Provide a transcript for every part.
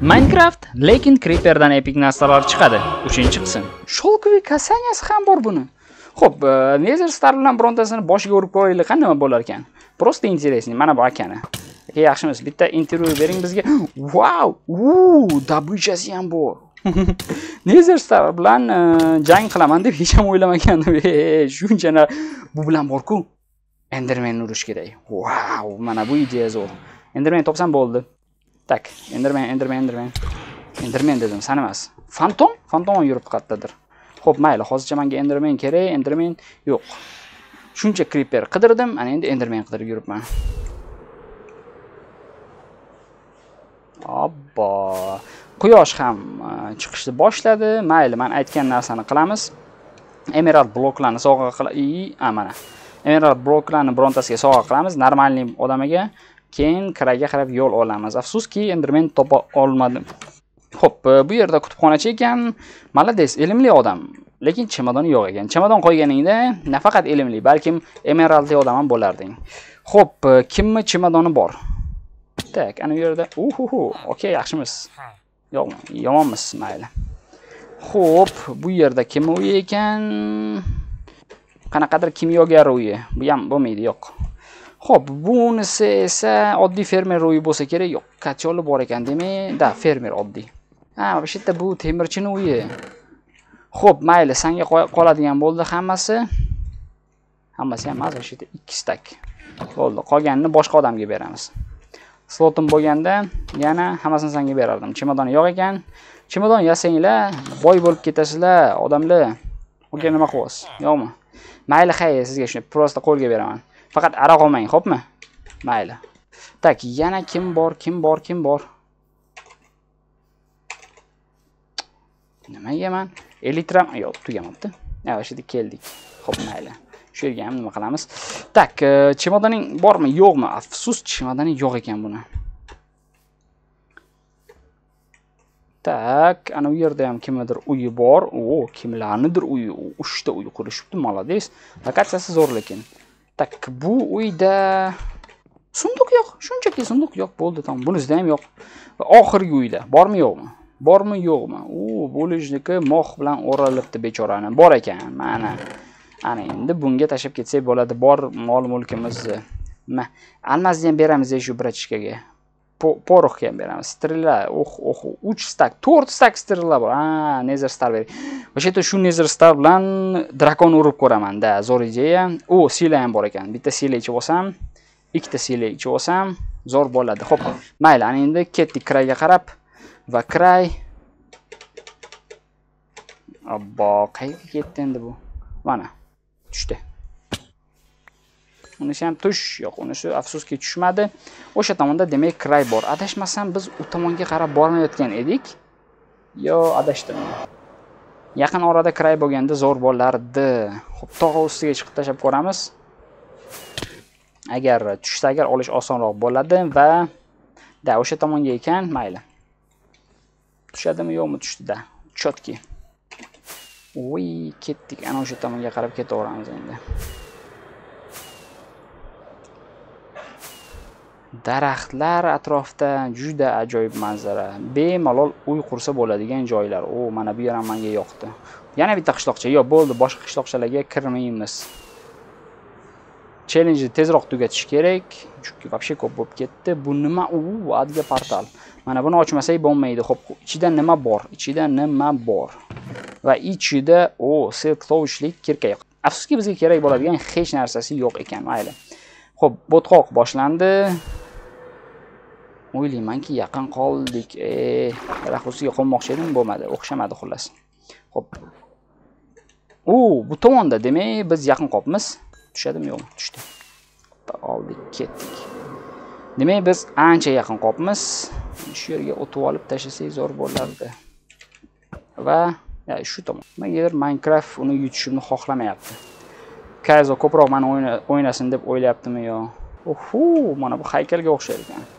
Minecraft, lekin Creeperdan epik narsalar chiqadi. 3-qism. Shulkoviy kasanyasi ham bor buni. Xo'p, e, Nether Star bilan birontasini boshiga urib qo'yaylik, qanday bo'lar ekan? Prosta интересный. Mana bu akani. Aka yaxshimiz. Bitta intervyu bering bizga. Wow! Uu, dabichasi ham bor. Nether Star bilan e, jang qilaman deb hech ham o'ylamagandim. Shuncha bu bilan bor-ku. Enderman urish kerak. Wow, mana bu ideya zo'r. Enderman topsam bo'ldi. Tak, Enderman, Enderman, Enderman. Enderman dedim, san emas. Fantom? Fantom yuribdi qayerdadir. Xo'p, mayli, hozircha menga Enderman kerak, Enderman yo'q. Shuncha creeper qidirdim, ana endi Enderman qidirib yuribman. Obbo. Quyosh ham e, chiqishni boshladi. Mayli, men aytgan narsani qilamiz. Emerald bloklarni sovg'a qilib, a mana. Emerald bloklarni birontasiga sovg'a qilamiz. Normalniy odamiga keyin kiraga qarab yo'l olamiz. Afsuski endi men topa olmadim. Ho'p e, bu yerda kutubxonachi ekan. Молодец ilmli odam. Lekin chemadoni yo'q ekan. Chemadon qo'yganingda nafaqat ilmli balkim emeraldli odam ham bo'larding. Ho'p e, kimni chemadoni bor? Tak ana bu yerda. Uhuhu okey yaxshimiz. Yo'q yomonmiz mayli. Ho'p bu yerda kimni uyi ekan? Qanaqadir kimyogar uyi. Bu ham bo'lmaydi yo'q. Xo'p, bunisi esa oddiy fermer uyi bo'lsa kerak. Yo'q, kacholi bor ekan, demak, da, fermer oddiy. Ha, bu yerda bu temirchini uyi. Xo'p, mayli, senga qoladigan bo'ldi hammasi. Hammasi ham emas, o'sha yerda 2 stak. Bo'ldi, qolganini boshqa odamga beramiz. Slotim bo'lganda yana hammasini senga berardim. Chemodon yo'q ekan. Chemodon yasanglar, boy bo'lib ketasizlar, odamlar. O'ga nima qilyapsiz? Yo'qmi? Mayli, xayr, sizga shuni prosta qo'lga beraman. Faqat aroq olmang, xo'pmi? Mayli. Tak, yana kim bor, kim bor, kim bor? Nimaga man elitram yo'q, tugamabdi. Ha, o'sha keldik. Xo'p, mayli. Shu yerga ham nima qilamiz? Tak, e, chemodaning bormi, yo'qmi? Afsus, chemodaning yo'q ekan buni. Tak, ana u yerda ham kimnidir uyi bor. O, kimlarnidir uyi? uchta uy qurishibdi, молодец. Lokatsiyasi zo'r lekin. Tak, bu uyda sunduq yo'q. Shunchaki sunduq yo'q bo'ldi, tamom. Bunizda ham yo'q. Va oxirgi uyda bormi, yo'qmi? Bormi, yo'qmi? U bo'lishniki moh bilan o'ralibdi bechorani. Bor ekan, mana. Ana endi bunga tashlab ketsak bo'ladi. Bor mol-mulkimizni. Ma, almazni ham beramiz shu brachkaga. Poroxga ham beramiz strela oh oh 3 stak 4 stak strela bor ha nezer star bering o'sha yerda shu nezer star bilan drakon urib ko'raman-da zo'r ideya u sila ham bor ekan bitta sila ichib olsam ikkita sila ichib olsam zo'r bo'ladi ho'p mayli ana endi ketdik krayga qarab va kray obbo qayerga ketdi endi bu mana tushdi unisi ham tush yo'q unisi afsuski tushmadi. O'sha tomonda demak kray bor. Adashmasam biz u tomonga qarab bormayotgan edik. Yo adashdim. Yaqin orada kray bo'lganda zo'r bo'lardi. Ho'p tog' ustiga chiqib tashlab ko'ramiz. Agar tushsa agar olish osonroq bo'ladi va da o'sha tomonga ekan mayli. Tushadimi yo'qmi tushdida chotki. Voy ketdik. Ana o'sha tomonga qarab ketaveramiz endi. Daraxtlar atrofda juda ajoyib manzara. Bemalol uy qursa bo'ladigan joylar. O mana bu yer ham menga yoqdi. Yana bitta qishloqcha. Yo'q bo'ldi. Boshqa qishloqchalarga kirmaymiz. Chellenjni tezroq tugatish kerak. Chunki вообще ko'p bo'lib ketdi. Bu nima? U adga portal. Mana buni ochmasak bo'lmaydi. Ho'p ichida nima bor? Ichida nima bor? Va ichida o silk kirka yo'q afsuski bizga kerak bo'ladigan hech narsasi yo'q ekan mayli. Ho'p botqoq boshlandi. O'ylaymanki yaqin qoldik. E raxusiga qo'nmoqchi edim bo'lmadi o'xshamadi xullas. Ho'p u bu tomonda demak biz yaqin qolibmiz tushadimi? Yo'qmi tushdi. Oldik ketdik. Demak biz ancha yaqin qolibmiz shu yerga o'tib olib tashlasak zo'r bo'lardi. Va shu tomon. Nimagadir minecraft uni yutishimni xohlamayapti. Kayzo ko'proq mani o'ynasin deb o'ylayaptimi yo? Uhu mana bu haykalga o'xshaydi. ekan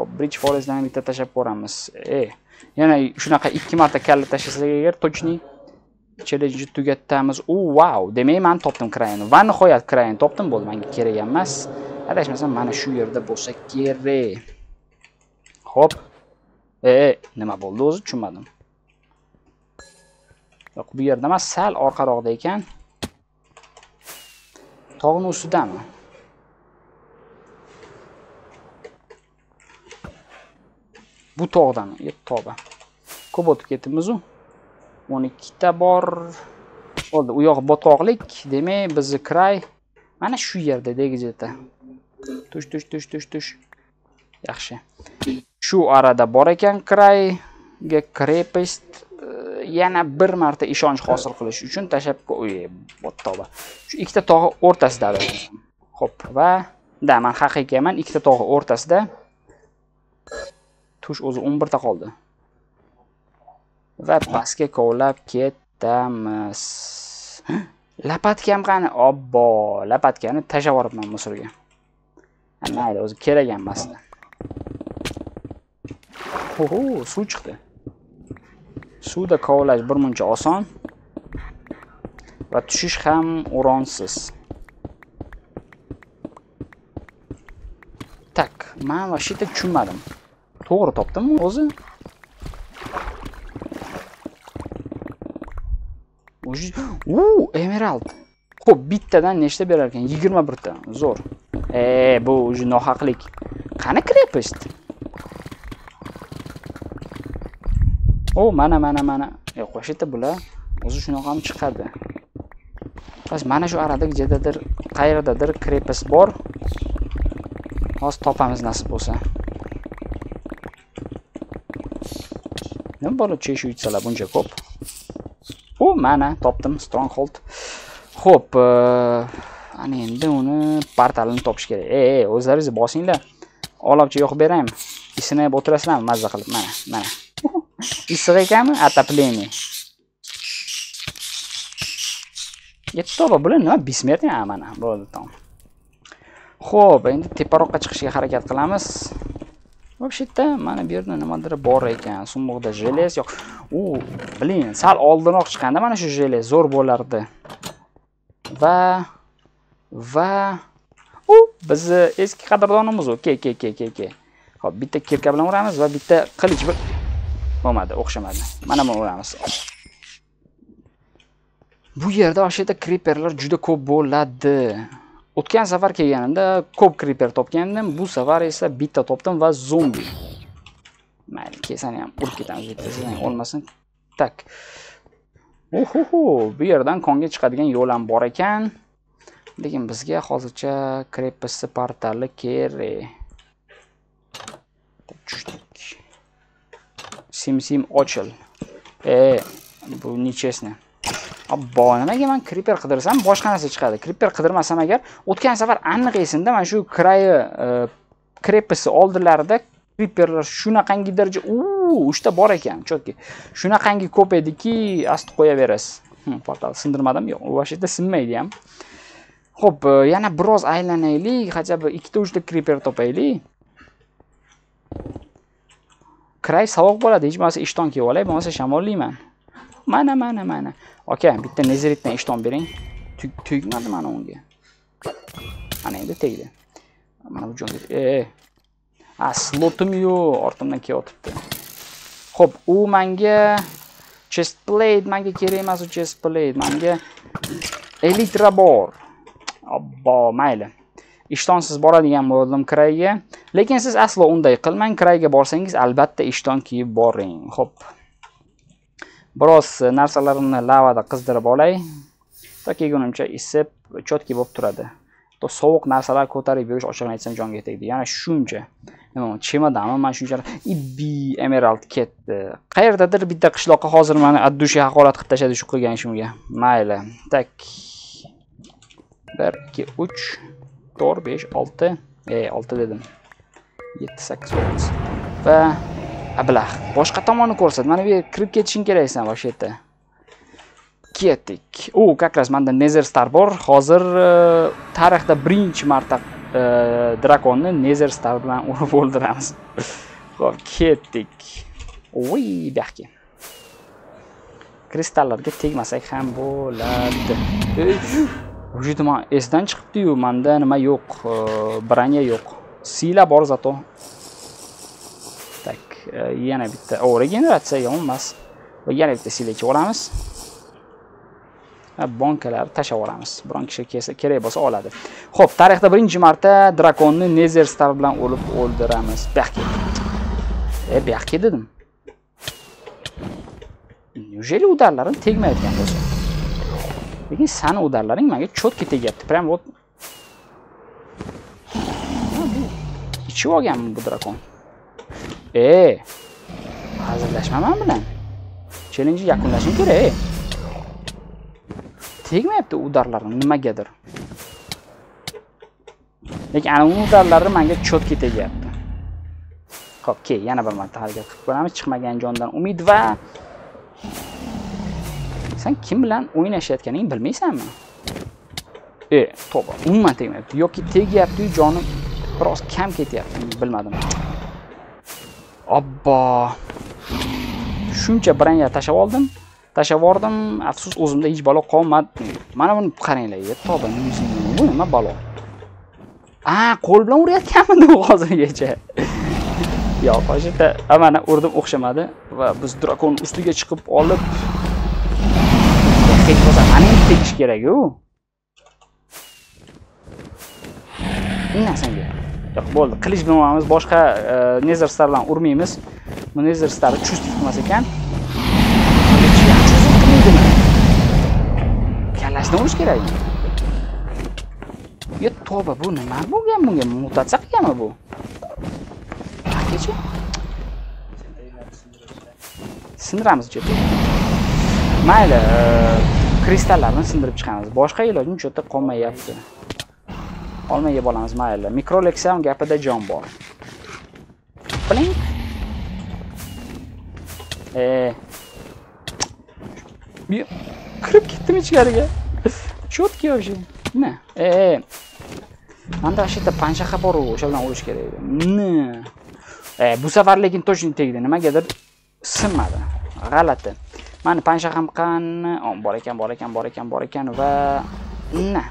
Xo'p, Bridge Forestdan bitta tashlab ko'ramiz. E, yana shunaqa ikki marta kalla tashlasak agar точный challenge tugatamiz. U, wow, demak men topdim krayin. Va nihoyat krayin topdim bo'ldi. Menga kerak emas. Adashmasam mana shu yerda bo'lsa kerak. Xo'p. E, e, nima bo'ldi o'zi tushunmadim. Yo'q, bu yerda emas, sal orqaroqda ekan. Tog'ning ustidami? Bu tog'dan, tog'da. Ko'p o'tib ketdimiz-u. 12 ta bor. Bo'ldi, u yoq botqoqlik, demak, bizni kray mana shu yerda degizeta. Tush, tush, tush, tush, tush. Yaxshi. Shu arada bor ekan krayga крепость e, yana bir marta ishonch hosil qilish uchun tashlab qo'y, tavba. Shu ikkita tog'i o'rtasida Xo'p, va da men haqiqiyman ikkita tog'i o'rtasida tush o'zi 11 ta qoldi. Va pastga kovlab ketamiz. Lapatkam qani? Obbo, lapatkani tashlab yuboribman musorga. Mayli, o'zi kerak ham emasdi. Oho, suv chiqdi. Suvda kovlash bir muncha oson va tushish ham o'ronsiz. Tak, man vashita tushunmadim. To'g'ri topdimmi o'zi? u emerald. Ho'p bittadan nechta berar ekan? 21 birta zo'r. E bu уже nohaqlik. Qani крепость o mana mana mana. E, Yo'q вообще bular. O'zi shunaqa ham chiqadi. Bas mana shu arada qayerdadir qayerdadir krepость bor. Hozir topamiz nasib bo'lsa. Nima bola chesh uytsalar buncha ko'p. O mana topdim stronghold. Xo'p, e, ana endi uni portalini topish kerak. E, e o'zlaringiz bosinglar. Olobcha yoqib beraymi? Isinib o'tirasizlarmi? Mazza qilib mana mana. Issiq ekanmi отопление yetti bular nima бессмертный a mana bo'ldi tamom. Xo'p, endi teparoqqa chiqishga harakat qilamiz. Вообще-то mana bu yerda nimadir bor ekan. Sumug'da желез yo'q. U blin sal oldinroq chiqqanda mana shu желез zo'r bo'lardi. Va va. U bizni eski qadrdonimiz u. Ke ke ke ke ke. Hop bitta kirka bilan uramiz va bitta qilich bir bo'lmadi o'xshamadi. Mana buni uramiz. Bu yerda o'sha yerda kriperlar juda ko'p bo'ladi. O'tgan safar kelganimda ko'p kriper topgan edim bu safar esa bitta topdim va zombi. Mayli kelsani ham urib ketamiz bittasidan o'lmasin tak. Uhuhu bu yerdan konga chiqadigan yo'l ham bor ekan. Lekin bizga hozircha krepasi portali kerak tushdik. Sim sim ochil. E bu нечестно. Abbo, nimaga men creeper qidirsam boshqa narsa chiqadi. Creeper qidirmasam agar o'tgan safar aniq esimda mana shu krayi e, krepisi oldilarida creeperlar shunaqangi daraja, u, uchta bor ekan, chotki. Shunaqangi ko'p ediki, asti qo'yaverasiz. Hm, portal sindirmadim, yo'q, u vashida sinmaydi ham. Xo'p, e, yana biroz aylanaylik, хотя бы ikkita uchta creeper topaylik. Kray sovuq bo'ladi, hech bo'lmasa ishton kiyib olay, bo'lmasa shamollayman. Mana, mana, mana. Aka, bitta nezeritdan ishton bering. Tugmadi mana unga. mana endi tegdi. Mana bu joyga. E. A, slotim yo'q, ortimdan kelyotibdi Xo'p, u menga chest plate menga kerak emas u chest plate. Menga elitra bor. Obbo, mayli. Ishtonsiz boradigan bo'ldim krayga Lekin siz aslo unday qilmang. krayga borsangiz albatta ishton kiyib boring. Xo'p. Biroz e, narsalarimni lavada qizdirib olay. To kelgunimcha isib chotki bo'lib turadi. To sovuq narsalar ko'tarib yurish ochig'ini aytsam jonga tegdi yana shuncha. Nima chemodanmi mana shuncha ibbi emerald ketdi. Qayerdadir bitta qishloqqa hozir mani addushi haqorat qilib tashladi shu qilgan ishimga. Mayli. Tak. Bir ikki uch to'rt besh olti. E olti dedim. Yetti sakkiz to'qqiz. Va ablah boshqa tomonni ko'rsat. Mana bu yerga kirib ketishing keraksan вообще yerda. Ketdik. U как раз manda nezer star bor. Hozir e, tarixda birinchi marta e, drakonni nezer star bilan urib o'ldiramiz. Ho'p ketdik. Voy bu kristallarga tegmasak ham bo'ladi. Уже esdan chiqibdiyu manda nima yo'q e, branya yo'q. Siyla bor zato. Yana bitta o regeneratsiya yomon emas va yana bitta silechib olamiz bonkalar tashlab yuboramiz biron kishi kelsa kerak bo'lsa oladi ho'p tarixda birinchi marta drakonni nezer star bilan o'lib o'ldiramiz bu yoqqa e bu yoqqa dedim неужели udarlarim tegmayotgan bo'lsa lekin sani udarlaring menga четко tegyapti прям вот. Ichib olganmi bu drakon e hazillashma man bilan. Chellenjni yakunlashim kerak e. tegmayapti udarlarim nimagadir. Lekin ana uni udarlari menga четко tegyapti ho'p kel yana bir marta harakat qilib ko'ramiz chiqmagan jondan umid va sen kim bilan o'ynashayotganingni bilmaysanmi? E to'g'ri umuman tegmayapti. Yoki tegyapti jonim biroz kam ketyapti bilmadim. Obbo. Shuncha branga tashlab oldim. Tashlab yubordim. Afsus o'zimda hech balo qolmadi. Mana buni qaranglar tavba bu nima balo? A qo'l bilan urayotganmidi u hozirgacha? Yo'q o'sha yerda mana urdim o'xshamadi. Va biz drakon ustiga chiqib olib hech bo'lsa mana endi tegish kerak-ku narsanga yo'q bo'ldi. Qilich bilmamiz boshqa e, bilan urmaymiz. Bu nezar chust чувствовать qilmas ekan kallasini urish kerak. Yo tovba bu nima bo'lgan bunga? Mutatsiya qilganmi bu? Kechi sindiramiz chetda mayli e, kristallarni sindirib chiqamiz. Boshqa ilojim yerda qolmayapti. Olma yeb olamiz mayli. Ham gapida jon bor. Blink e. Kirib ketdim ichkariga. Четкий вообще nima e manda shita yerda panshaxa bor o'sha bilan urish kerak edi. Ne? E bu safar lekin точно tegdi. Nimagadir sinmadi. G'alati. Mani panshaxam qani? Bor ekan bor ekan bor ekan bor ekan va na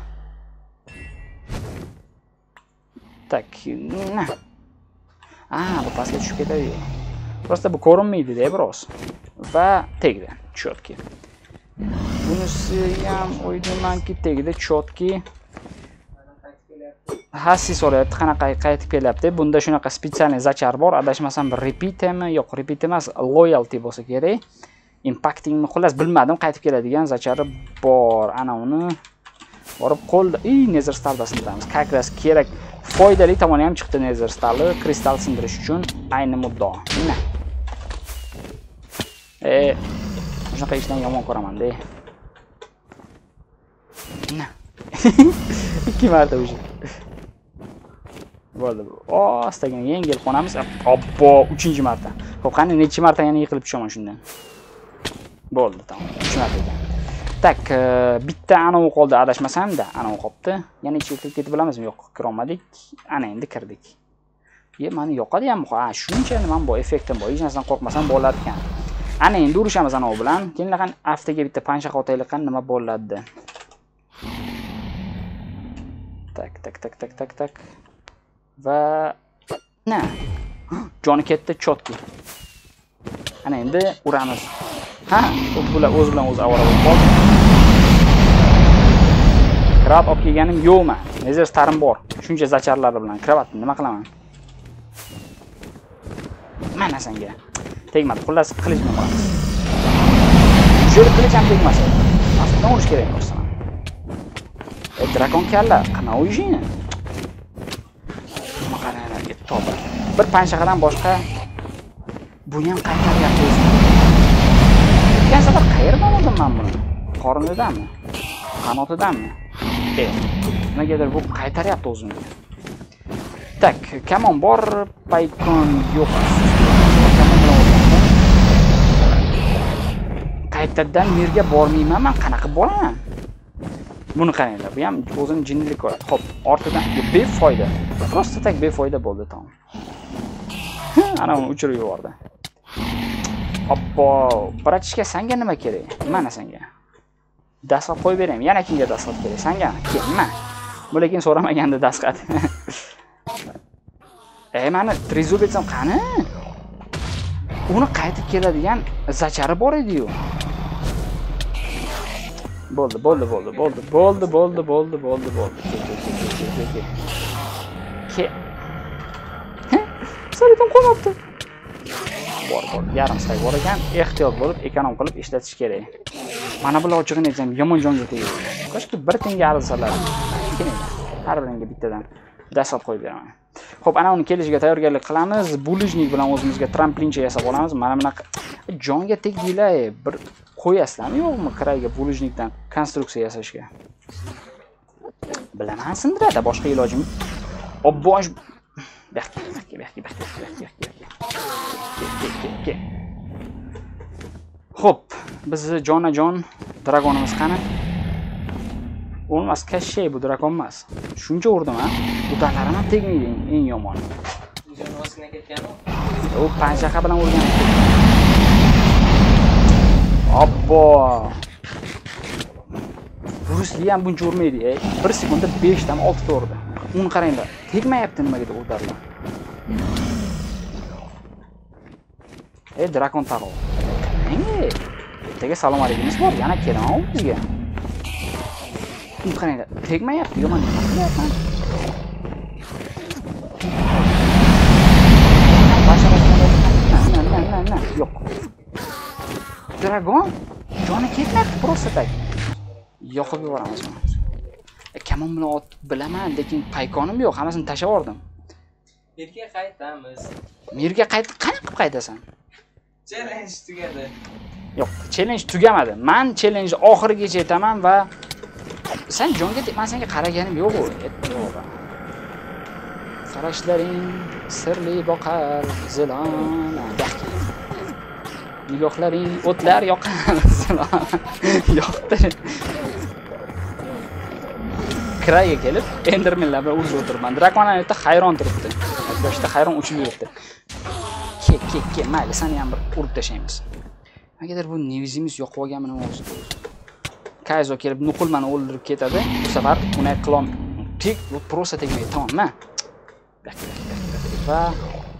так na a bu pastga tushib ketadi просто bu ko'rinmaydida biroz va tegdi четкий bunisi ham o'ylaymanki tagida chotki hassi so'rayapti qanaqa qaytib kelyapti bunda shunaqa spetsialniy zachar bor adashmasam repeatmi yo'q repeat emas loyalty bo'lsa kerak impactingni xullas bilmadim qaytib keladigan zachari bor ana uni borib qo'lda i nezar starda sindiramiz как раз kerak foydali tomoni ham chiqdi nezer stali kristal sindirish uchun ayni muddao e shunaqa ishlarni yomon ko'ramanda mana ikki marta уже bo'ldi. Ostagina yengil qo'namiz obbo uchinchi marta. Ho'p qani nechi marta yana yiqilib tushaman shundan? Bo'ldi tamom. Uch marta ekan. Tak e, bitta anavi qoldi adashmasamda anavi qolibdi yana ichiga kirib ketib bilamizmi yo'q kirolmadik. Ana endi kirdik. Ye mani yoqadiham ha shuncha nimam bor effektim bor. Hech narsadan qo'rqmasam bo'ladi ekan ana endi urishamiz anavi bilan. Keyin qani aftaga bitta pansha otaylik qani nima bo'ladi? Tak tak tak tak tak tak. Va na. Joni ketdi chotki. Ana endi uramiz. Ha? Bular o'zi bilan o'zi ovora bo'lib qoldi. Krabat olib kelganim yo'qmi? Nezar starim bor? Shuncha zacharlari bilan kravatni nima qilaman? Mana senga. Tegmadi xullas qilich nima? Uramiz shu qilich ham tegmasa aslida urish kerak bo'lsa. E drakon kalla qanaqa uyishingni bir panshaxadan boshqa buni ham qaytaryapti o'tgan safar qayerdan oldim man buni? Qornidanmi? qanotidanmi? E nimagadir bu qaytaryapti o'zini tak kamon bor paykon yo'q. Qaytadan yerga bormayman man qanaqa boraman? Buni qaranglar bu ham o'zini jinnilik ko'radi ho'p ortidan befoyda. Просто tak befoyda bo'ldi tamom. Ana uni uchirib yubordi. Oppo bratishka sanga nima kerak? Mana sanga. Dastxat qo'yib beraman yana kimga dastxat kerak? Sanga? Kel man bu lekin so'ramaganda dastxat e mani trezubetsam qani? Uni qaytib keladigan zachari bor edi-yu. Bo'ldi, bo'ldi, bo'ldi, bo'ldi, bo'ldi, bo'ldi, bo'ldi, bo'ldi, bo'ldi. Ke. Sariton qo'yapti. Bor, bor, yarim stay bor ekan. Ehtiyot bo'lib, ekonom qilib ishlatish kerak. Mana bular ochig'ini aytsam, yomon jonga tegadi. Koshki bir tenga arzsalar. Har biringga bittadan dastlab qo'yib beraman. Xo'p, ana uni kelishiga tayyorgarlik qilamiz. Bulujnik bilan o'zimizga tramplincha yasab olamiz. Mana bunaqa jonga tegdinglar, bir qo'yasizlarmi yo'qmi kragiga bulujnikdan konstruksiya yasashga? Bilaman sindiradi, boshqa ilojim. Obbosh Berki, berki, berki, berki, berki, berki. Xo'p, bizni jonajon dragonimiz qani? O'lmas kashshay bu drakon emas. Shuncha urdim a. Budalarim ham tegmaydi eng yomoni. Jonosiga ketganmi? U panjaqa bilan urgan. Obbo. Lee ham buncha urmaydi. ey. 1 sekundda 5 dan 6 ta urdi. Uni qaranglar. Tegmayapti nimaga urdilar. Ey drakon tag'o. Ertaga salom alaykumingiz bor, yana kelaman u bizga. Qaranglar, tegmayapti, yomon nima qilyapman? Yo'q. Dragon joni ketmayapti просто так. Yoqib yuboramiz buni. Kamon bilan ot bilaman, lekin paykonim yo'q, hammasini tashlab yubordim. Yerga qaytamiz. Merga qaytib qanaqa qilib qaytasan? Challenge tugadi. Yo'q, challenge tugamadi. Men challenge oxirigacha yetaman va sen jonga men senga qaraganim yo'q-ku. Qarashlaring sirli boqar zilona. Yaxki. Nigohlaring o'tlar yoqar zilona. Yoqdi. Kraga kelib, endermenlar bilan urishib o'tiribman. Drakon yerda hayron turibdi. boshida hayron uchib yuribdi. Ke, ke, ke, mayli, seni ham bir urib tashlaymiz. agar bu nevzimiz yoqib olganmi nima o'zi? Kayzo kelib nuqulmani o'ldirib ketadi. Bu safar uni qilom tik bu prosa tegmaydi, tamommi? Va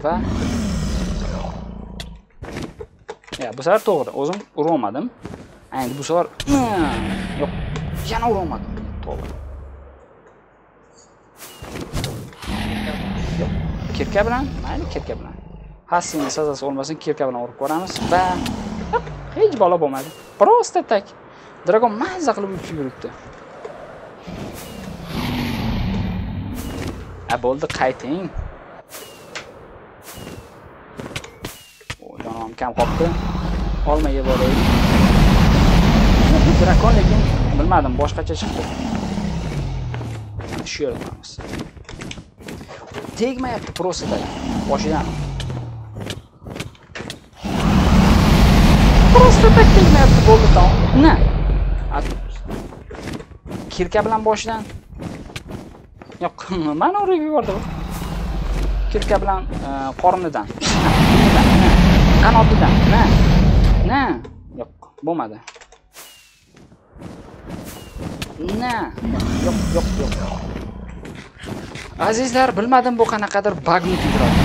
va Ya, bu safar to'g'ri. O'zim urolmadim. Endi bu safar yo'q, yana urolmadim. To'g'ri. Kirka bilan, mayli kirka bilan. Hassini sazasi olmasin, kirka bilan urib ko'ramiz va hech bola bo'lmadi. Просто tak. Dragon mazza qilib uchib yuribdi. A bo'ldi, qayting. O, jonim kam qolibdi. Olma yeb olaylik. Bu Drakon lekin bilmadim, boshqacha chiqdi. Shu yerda turamiz. Tegmayapti просто boshidan. Просто так tegmayapti bo'ldi tamom. Na. A- Kirka bilan boshidan. Yo'q, mana urib yubordi. bu. Kirka bilan e, qornidan. Na, na, Qanotidan. Na. Na. Yo'q, bo'lmadi. Na. Yo'q, yo'q, yo'q. azizlar bilmadim bu qanaqadir bagni kuydiradi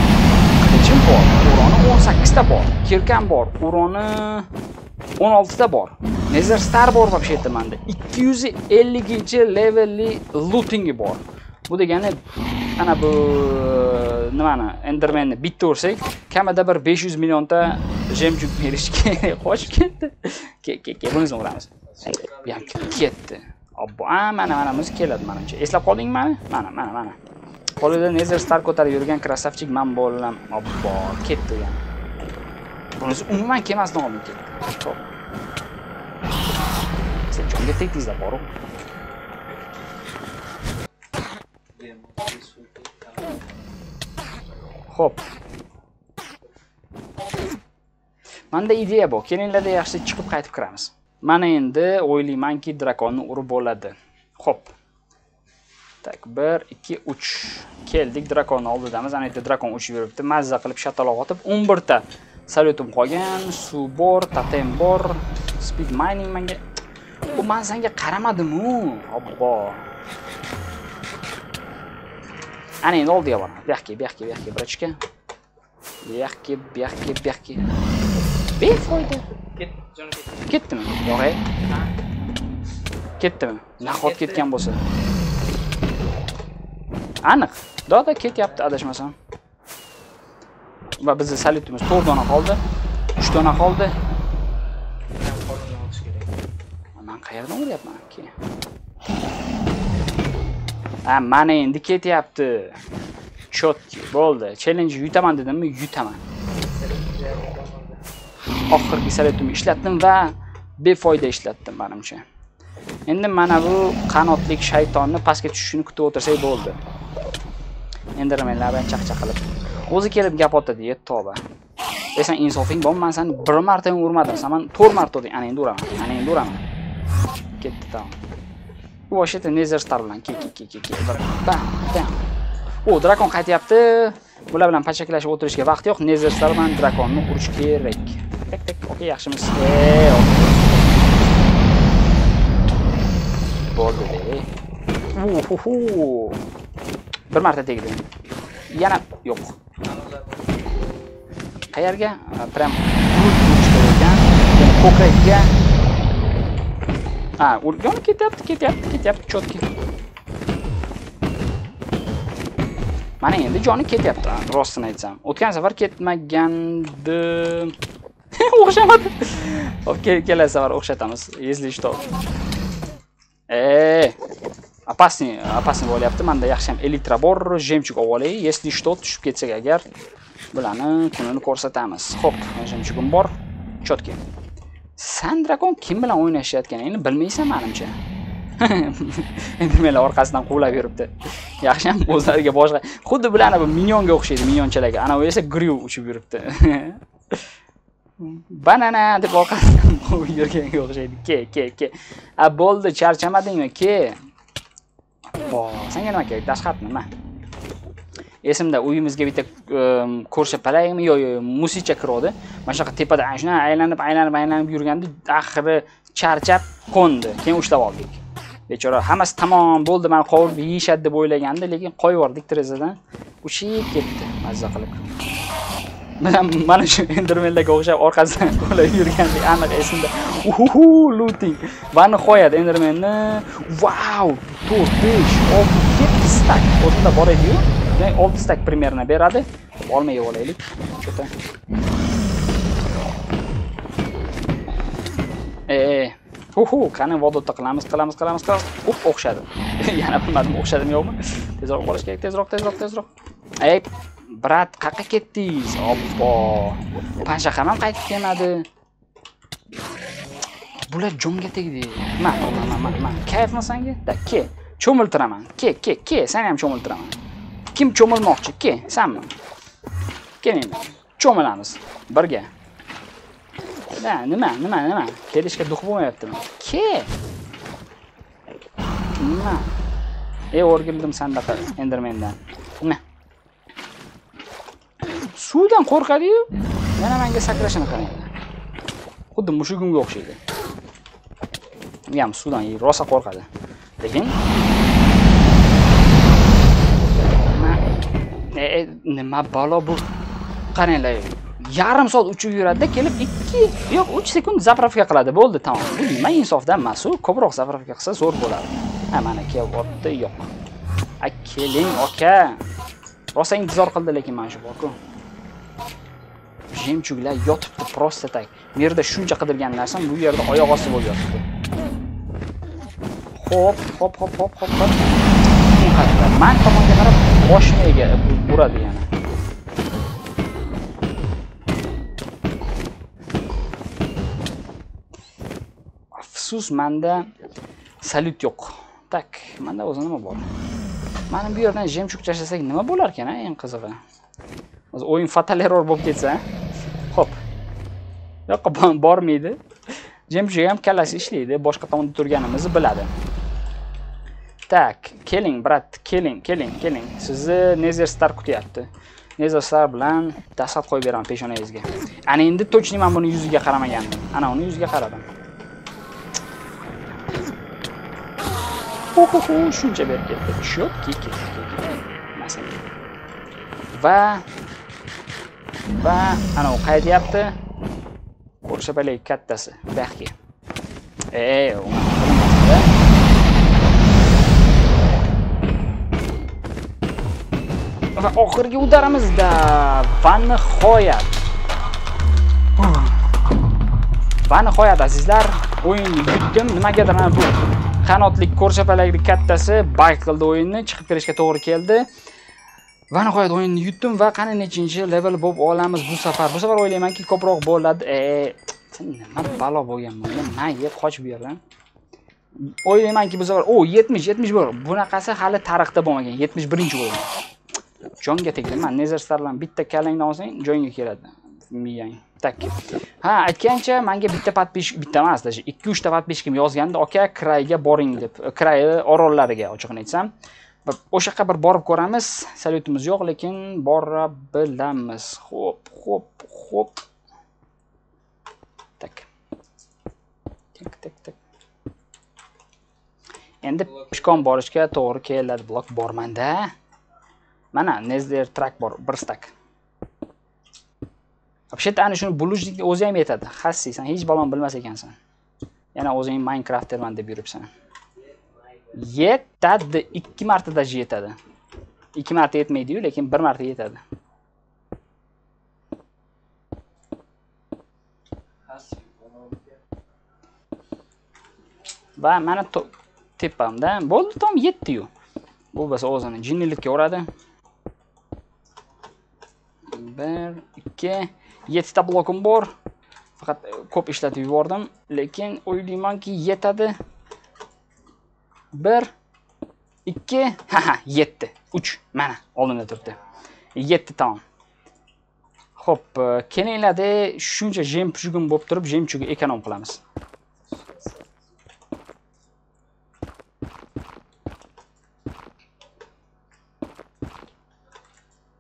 qilichim bor uroni o'n sakkizta bor kirkan bor uroni o'n oltita bor nezer star bor вообще то manda ikki yuz elliginchi levelli lutingi bor bu degani ana bu nimani endermanni bitta ursak kamida bir besh yuz millionta jemjuk kerak, qochib ketdi bunisini uramiz bu ham ketdi obbo mana mana bunisi keladi manimcha eslab qoldingmi mana mana mana Qo'lida nezer Star ko'tarib yurgan krasavchik man bo'lam. Obbo, ketdi yana. Bunisi umuman kelmasdan oldin ketdi. To'p. Siz jonga tegdingizlar boru. Xo'p. Menda ideya bor. Kelinglarda yaxshi chiqib qaytib kiramiz. Mana endi o'ylaymanki drakonni urib bo'ladi. Xo'p. Tak, 1 2 3 keldik drakonni oldidamiz. Ana yerda drakon uchib yuribdi. Mazza qilib shataloq otib 11 ta salyutim qolgan, suv bor, totem bor, speed mining menga u men senga qaramadim-u. Obbo. Ana endi oldiga boraman. Bu yoqqa, bu yoqqa, bu yoqqa, birachka. bu yoqqa bu yoqqa bu yoqqa befoyda Ket, jon ket. ketdimi yo'q ketdimi nahot ketgan bo'lsa aniq. Doda ketyapti adashmasam. Va bizni salyutimiz to'rt dona qoldi uch dona qoldi. Kerak. man qayerdan o'ryapman keyin ha mana endi ketyapti. Chotki bo'ldi. Chellenjni yutaman dedimmi yutaman. Oxirgi salyutimni ishlatdim va befoyda ishlatdim manimcha. Endi mana bu qanotlik shaytonni pastga tushishini kutib o'tirsak bo'ldi. Endermenlar bilan chaqchaq qilib. O'zi kelib gap otadi ye tavba. E san insofing bormi man sani bir marta ham urmadim. San man to'rt marta urding ana endi uraman ana endi uraman. Ketdi tamom. Вообще o'sha nezer star bilan ke ke ke ke ke bam bam. O drakon qaytyapti? Bular bilan pachaklashib o'tirishga vaqt yo'q. Nezer star bilan drakonni urish kerak. Tek tek okey yaxshimiz. Bo'ldi. Uhuhu. Bir marta tegdi. Yana yo'q. Qayerga? Прям ekan ko'krakka ha urgan ketyapti ketyapti ketyapti четкий mana endi joni ketyapti. Rostini aytsam. O'tgan safar ketmagandi o'xshamadi. Hop kelasi safar o'xshatamiz. Если что Эй! Опасный опасный bo'lyapti manda yaxshi ham elitra bor жемчуг olib olay если что tushib ketsak agar bularni kunini ko'rsatamiz ho'p жемчугim bor chotki san drakon kim bilan o'ynashayotganingni bilmaysan manimcha endi meni orqasidan quvlab yuribdi yaxshi ham o'zlariga boshqa xuddi bularni bu minyonga o'xshaydi minyonchalarga anavi esa griw uchib yuribdi banana deb orqasidan quvib yurganga o'xshaydi ke ke ke a bo'ldi charchamadingmi ke bo senga nima kerak dashxat nima esimda uyimizga bitta ehm, ko'rsha ko'rshapalakmi yo yo musicha kiradi. Mana shunaqa tepada ana shunaqa aylanib aylanib aylanib yurganda axiri charchab qo'ndi. Keyin ushlab oldik. Bechora hammasi tamom bo'ldi mani qovurib yeyishadi deb o'ylagandi lekin qo'yib yubordik derazadan uchib ketdi mazza qilib. Mana mana shu endermenlarga o'xshab orqasidan quvlab yurgandek aniq esimda. Uhuhu looting. Va nihoyat endermenni vau 4 5 6 7 stak o'rnida bor edi-yu. Demak 6 stak примерно beradi. olma yeb olaylik. Cho'ta. E, e Uhu, qani vodotda qilamiz, qilamiz, qilamiz, qilamiz. uf o'xshadi. Yana bilmadim o'xshadimi yo'qmi? Tezroq borish kerak, tezroq, tezroq, tezroq. Ey, brat, qayerqa ketdingiz? Oppo. Panshaxam ham qaytib kelmadi. Bular jonga tegdi. Ma, ma, ma, ma, ma. Kayfmi senga? Da, ke. Cho'miltiraman. Ke, ke, ke, seni ham cho'miltiraman. Kim cho'milmoqchi? Ke, senmi? endi Cho'milamiz birga. Da, nima, nima, nima? Kelishga duh bo'lmayaptimi? Ke. Nima? e o'rgildim sandaqa Endermendan. Nima? Suvdan qo'rqadi-yu, yana menga sakrashini qarang. Xuddi mushugimga o'xshaydi. U ham suvdan rosa qo'rqadi. Lekin nima e, e, nima balo bu? Qaranglar, yarim soat uchib yuradida kelib 2 yo'q 3 sekund zapravka qiladi. Bo'ldi, tamom. Bu nima insofdan emas u. Ko'proq zapravka qilsa zo'r bo'ladi. Ha, mana kelyapti, yo'q. A keling, aka. Rosa intizor qildi lekin mana shu borku. Jemchuglar yotibdi prosta tak. Bu yerda shuncha qidirgan narsam bu yerda oyoq osti bo'lib yotibdi. Hop, hop, hop, hop, hop, hop. Man tomonga qarab boshini ega uradi yana. Afsus, menda salyut yo'q. Tak, menda o'zi nima bor? Mana bu yerdan jemchuk tashlasak nima bo'lar ekan, a, eng qizig'i? Hozir o'yin fatal error bo'lib ketsa. Yoqqa bormaydi. Jemchug ham kallasi ishlaydi, boshqa tomonda turganimizni biladi. Tak, keling, brat, keling, keling, keling. Sizni nezer Star kutyapti. nezer Star bilan dasat qo'yib beraman peshonangizga. Ana endi точно men buni yuziga qaramagandim. Ana uni yuziga qaradim. Shuncha berib ketdi. Chotki ketdi. Masalan. Va va anavi qaytyapti ko'rshapalak kattasi bu yoqqa va oxirgi udarimizda va nihoyat va nihoyat azizlar o'yinni yutdim nimagadir mana bu qanotlik ko'rshapalakli kattasi bayk qildi o'yinni chiqib kirishga to'g'ri keldi va nihoyat o'yinni yutdim va qani nechinchi level bo'lib olamiz bu safar. Bu safar o'ylaymanki ko'proq bo'ladi. E nima balo bo'lgan bunga mayga qoch bu yerdan. O'ylaymanki bu safar o yetmish yetmish bir bunaqasi hali tarixda bo'lmagan yetmish birinchi o'yin jonga tegdi. Man nezar starlan bitta kalangni olsang jonga keladi. Miyang. Tak. Ha aytgancha manga bitta подписчик bitta emas даже ikki uchta подписчикim yozgandi aka krayga boring deb e, kray orollariga ochig'ini aytsam. O'sha yoqqa bir borib ko'ramiz. Salyutimiz yo'q lekin bora bilamiz xo'p xo'p xo'p. Tak. Tak tak tak. Endi pishkon borishga to'g'ri keladi. Blok bormanda. Mana nezder track bor bir stak вообще ana shuni bulujnikni o'zi ham yetadi. Xassi san hech balon bilmas ekansan. Yana o'zing minecrafterman deb yuribsan. Yetadi. Ikki marta даже yetadi. Ikki marta yetmaydiyu lekin bir marta yetadi. Va mana tepamda. Bo'ldi tom yetdiyu. Bu bo'lsa o'zini jinnilikka uradi. Bir ikki. Yettita blokim bor. Faqat ko'p ishlatib yubordim. Lekin o'ylaymanki yetadi. Bir ikki ha ha yetti uch mana oldimda turibdi. Yetti tamom ho'p e, kelinglarda shuncha jemchugim bo'lib turib jemchugi ekonom qilamiz.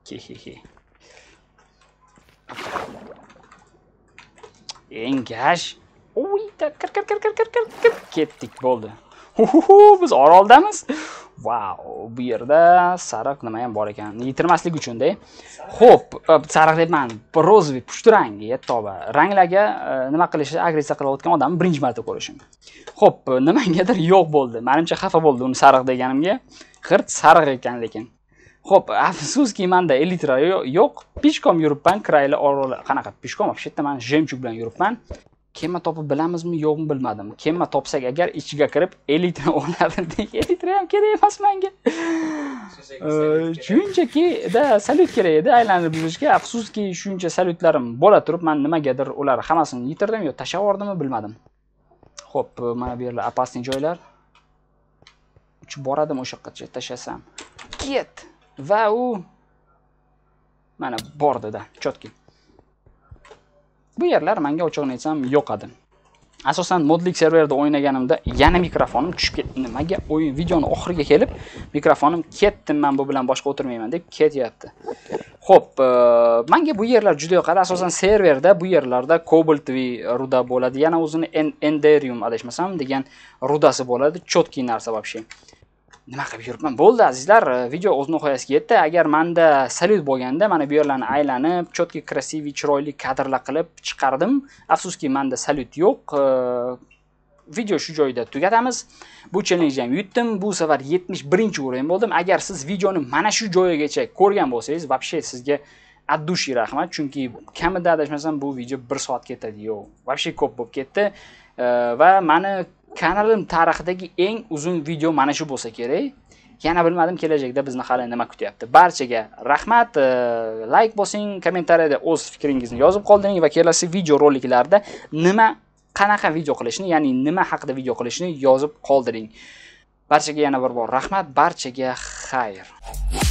Hehehe. engash. Uyda kir kir kir kir kir kir kir. Ketdik bo'ldi. Biz oroldamiz vau bu yerda sariq nima ham bor ekan yitirmaslik uchunda ho'p e, sariq debman, розовый pushti rangi ranglarga e, nima qilishi agressiya qilayotgan odamni birinchi marta ko'rishim ho'p nimagadir yo'q bo'ldi manimcha xafa bo'ldi uni sariq deganimga g'irt sariq ekan lekin Xo'p, afsuski menda elitra yo'q. Pishkom yuribman, krayli orollar. Qanaqa pishkom? Вообще men jemchuk bilan yuribman. Kema topib bilamizmi, yo'qmi bilmadim. Kema topsak agar ichiga kirib elitra oladi. elitra ham kerak emas menga. Shunchaki da salyut kerak edi aylanib yurishga. Afsuski shuncha salyutlarim bo'la turib, men nimagadir ular hammasini yitirdim yo tashlab yubordimmi bilmadim. Xo'p, mana bu yerlar opasniy joylar. Uchib boradim o'sha yoqqacha tashlasam. Ket. va u mana bordida chotki bu yerlar menga ochig'ini aytsam yoqadi asosan modlik serverda o'ynaganimda yana mikrofonim tushib ketdi. Nimaga o'yin videoni oxiriga kelib mikrofonim ketdi man bu bilan boshqa o'tirmayman deb ketyapti. Ho'p e, menga bu yerlar juda yoqadi. Asosan serverda bu yerlarda kobaltviy ruda bo'ladi. Yana o'zini enderium adashmasam degan rudasi bo'ladi. Cho'tki narsa вообще nima qilib yuribman? Bo'ldi azizlar. E, video o'z nihoyasiga yetdi. Agar manda salyut bo'lganda mana bu yerlarni aylanib четкий красивый chiroyli kadrlar qilib chiqardim. Afsuski manda salyut yo'q. E, video shu joyda tugatamiz. Bu challenjni ham yutdim. Bu safar yetmish birinchi o'rin bo'ldim. Agar siz videoni mana shu joyigacha ko'rgan bo'lsangiz вообще sizga от души rahmat. Chunki kamida adashmasam bu video bir soat ketadi yo'q вообще ko'p bo'lib ketdi. E, va mani kanalim tarixidagi eng uzun video mana shu bo'lsa kerak. Yana bilmadim kelajakda bizni hali nima kutyapti. Barchaga rahmat e, layk bosing kommentariyada o'z fikringizni yozib qoldiring va kelasi video roliklarda nima qanaqa video qilishni ya'ni nima haqida video qilishni yozib qoldiring. Barchaga yana bir bor rahmat barchaga xayr.